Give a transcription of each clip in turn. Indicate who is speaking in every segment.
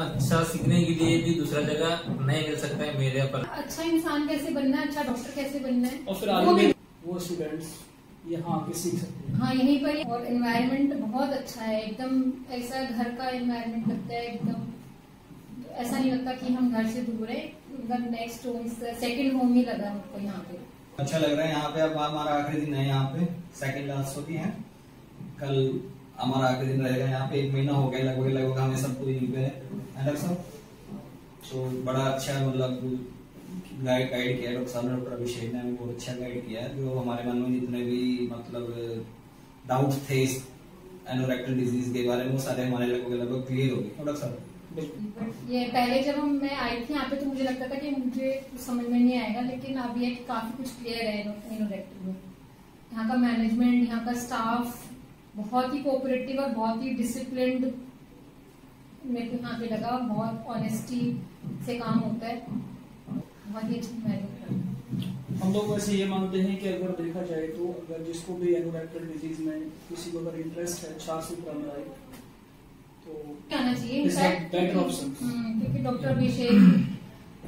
Speaker 1: अच्छा सीखने के लिए भी दूसरा जगह नहीं मिल सकता है मेरे पर।
Speaker 2: अच्छा इंसान कैसे बनना है अच्छा डॉक्टर कैसे बनना है?
Speaker 3: और फिर आगे
Speaker 2: भी
Speaker 3: वो स्टूडेंट्स यहाँ आके सीख सकते हैं।
Speaker 2: हाँ यहीं पर और एनवायरनमेंट बहुत अच्छा है। एकदम ऐसा घर का एनवायरनमेंट लगता है एकदम। ऐसा नहीं लगता कि हम घर से दूर है। एकदम नेक्स्ट होम सेकंड होम ही लगा मुझको यहाँ पे।
Speaker 4: अच्छा लग रहा है यहाँ पे। अब हमारा आखिरी दिन है यहाँ पे। सेकंड क्लास होती है। कल हमारा आखिरी दिन रहेगा, यहाँ पे एक महीना हो गया, लगभग लगभग हमें सबको यहीं पे है। डॉक्टर साहब तो बड़ा अच्छा मतलब गाइड गाइड किया डॉक्टर साहब ने, डॉक्टर अभिषेक ने हमें बहुत अच्छा गाइड किया जो हमारे मन में जितने भी मतलब डाउट थे इस एनोरेक्टल डिज़ीज़ के बारे में, वो सारे हमारे लगभग लगभग क्लियर हो गए। डॉक्टर साहब?
Speaker 2: ये पहले जब हम मैं आई थी, यहाँ पे तो मुझे लगता था कि मुझे समझ में नहीं आएगा, लेकिन ये काफ़ी कुछ क्लियर है यहाँ का मैनेजमेंट यहाँ का स्टाफ बहुत ही कोऑपरेटिव और बहुत ही डिसिप्लिन्ड मेरे को यहाँ पे लगा। बहुत ऑनेस्टी से काम होता है। बहुत ही अच्छा मैनेज
Speaker 3: हम लोग वैसे ये मानते हैं कि अगर देखा जाए तो अगर जिसको भी एनोरेक्टल डिज़ीज़ में किसी को अगर इंटरेस्ट है चार सूत्र में तो
Speaker 2: आना चाहिए।
Speaker 3: It's a
Speaker 2: in fact
Speaker 3: better option.
Speaker 2: क्योंकि डॉक्टर अभिषेक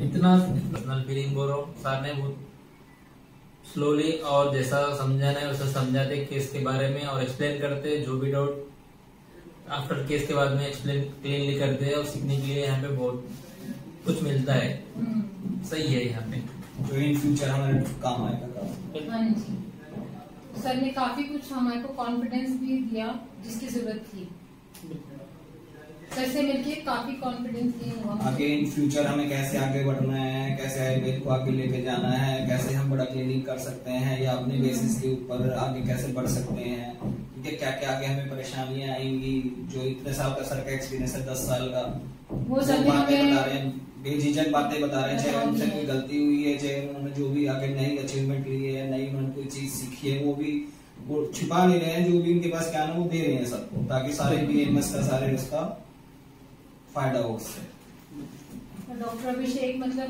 Speaker 1: इतना पर्सनल फीलिंग बोल रहा हूँ। सर ने बहुत स्लोली और जैसा समझाना है वैसा समझाते केस के बारे में और एक्सप्लेन करते जो भी डाउट आफ्टर केस के बाद में एक्सप्लेन क्लियरली करते हैं और सीखने के लिए यहाँ पे बहुत कुछ मिलता है। सही है यहाँ पे।
Speaker 4: जो इन फ्यूचर हमारे काम आएगा काम
Speaker 2: हाँ सर ने काफ़ी कुछ हमारे को कॉन्फिडेंस भी दिया जिसकी ज़रूरत थी। सर से मिलके काफ़ी कॉन्फिडेंस गेन हुआ।
Speaker 4: आगे इन फ्यूचर हमें कैसे आगे बढ़ना है कैसे आयुर्वेद को आगे लेके जाना है कैसे हम बड़ा क्लिनिक कर सकते हैं या अपने बेसिस के ऊपर आगे कैसे बढ़ सकते हैं ठीक है क्या क्या आगे हमें परेशानियाँ आएँगी जो इतने साल का सर का एक्सपीरियंस है दस साल का।
Speaker 2: वो सब
Speaker 4: बातें बता रहे हैं बेझिझक बातें बता रहे हैं चाहे उनसे कोई गलती हुई है चाहे उन्होंने जो भी आगे नई अचीवमेंट ली है नई उन्होंने कोई चीज़ सीखी है वो भी वो छुपा नहीं रहे हैं जो भी उनके पास क्या है वो दे रहे हैं सबको ताकि सारे बी एम एस का सारे उसका फ़ायदा हो उससे
Speaker 2: डॉक्टर अभिषेक मतलब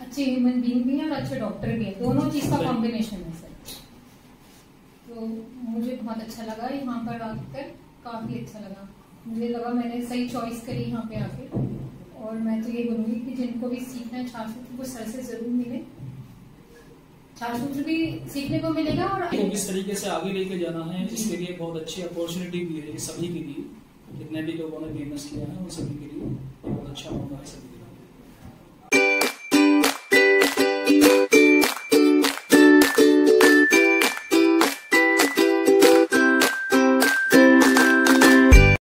Speaker 2: अच्छे ह्यूमन बीइंग भी हैं और अच्छे डॉक्टर भी हैं। दोनों चीज़ का कॉम्बिनेशन है सर तो मुझे बहुत अच्छा लगा यहाँ पर आकर। काफ़ी अच्छा लगा। मुझे लगा मैंने सही चॉइस करी यहाँ पे आके। और मैं तो ये बोलूँगी कि जिनको भी सीखना है छात्र वो सर से ज़रूर मिले। छात्र भी सीखने को मिलेगा और
Speaker 3: को किस तरीके से आगे लेके जाना है इसके लिए बहुत अच्छी अपॉर्चुनिटी भी है सभी के लिए। जितने भी लोगों ने बिज़नेस किया है, उन सभी के लिए बहुत अच्छा होगा सभी के लिए।